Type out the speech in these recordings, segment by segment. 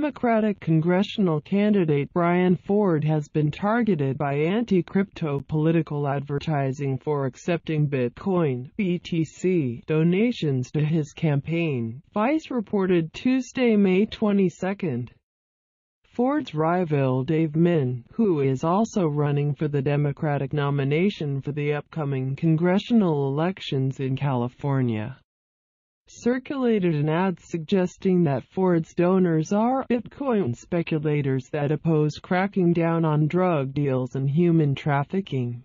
Democratic congressional candidate Brian Forde has been targeted by anti-crypto political advertising for accepting Bitcoin BTC donations to his campaign, Vice reported Tuesday, May 22. Forde's rival Dave Min, who is also running for the Democratic nomination for the upcoming congressional elections in California, circulated an ad suggesting that Forde's donors are Bitcoin speculators that oppose cracking down on drug deals and human trafficking.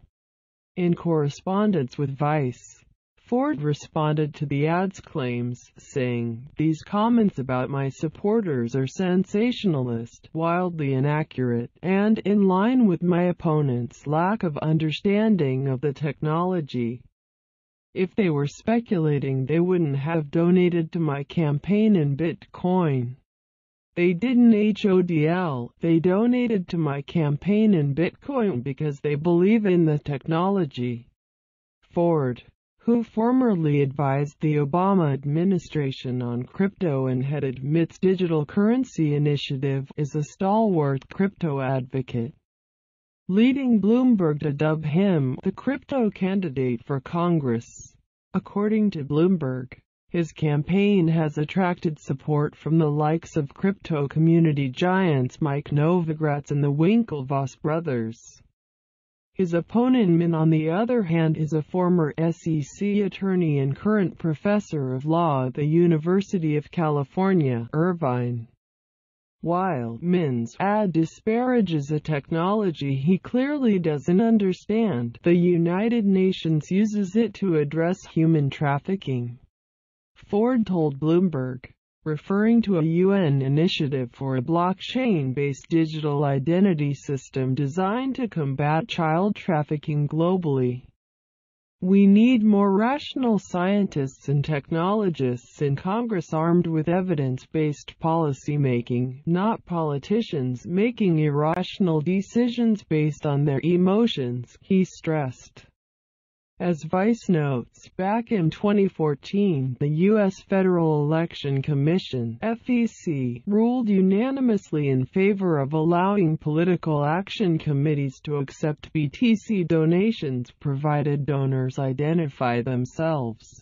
In correspondence with Vice, Forde responded to the ad's claims, saying, These comments about my supporters are sensationalist, wildly inaccurate, and in line with my opponent's lack of understanding of the technology. If they were speculating they wouldn't have donated to my campaign in Bitcoin. They didn't HODL, they donated to my campaign in Bitcoin because they believe in the technology. Forde who formerly advised the Obama administration on crypto and headed MIT's digital currency initiative, is a stalwart crypto advocate, leading Bloomberg to dub him the crypto candidate for Congress. According to Bloomberg, his campaign has attracted support from the likes of crypto community giants Mike Novogratz and the Winklevoss brothers. His opponent Min on the other hand is a former SEC attorney and current professor of law at the University of California, Irvine. While Min's ad disparages a technology he clearly doesn't understand, the United Nations uses it to address human trafficking. Forde told Bloomberg referring to a UN initiative for a blockchain-based digital identity system designed to combat child trafficking globally. We need more rational scientists and technologists in Congress armed with evidence-based policymaking, not politicians making irrational decisions based on their emotions, he stressed. As Vice notes, back in 2014, the U.S. Federal Election Commission FEC, ruled unanimously in favor of allowing political action committees to accept BTC donations provided donors identify themselves.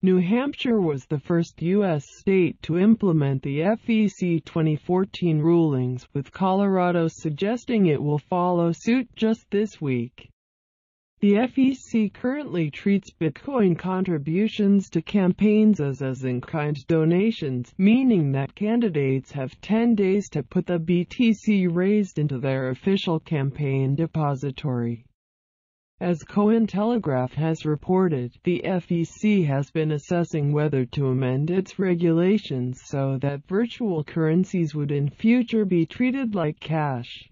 New Hampshire was the first U.S. state to implement the FEC 2014 rulings, with Colorado suggesting it will follow suit just this week. The FEC currently treats Bitcoin contributions to campaigns as as in-kind donations, meaning that candidates have 10 days to put the BTC raised into their official campaign depository. As Cointelegraph has reported, the FEC has been assessing whether to amend its regulations so that virtual currencies would in future be treated like cash.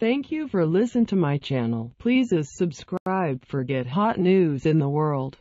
Thank you for listening to my channel. Please subscribe for get hot news in the world.